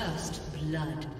First blood.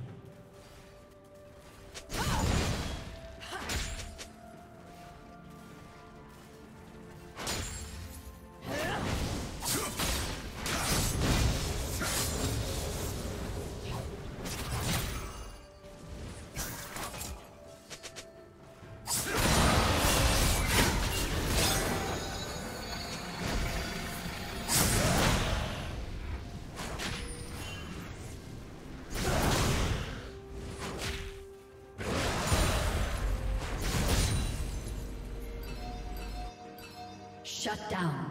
Shut down.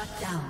Shut down.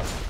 you